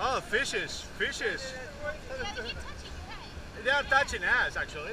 Oh, fishes, fishes. They are touching us, actually.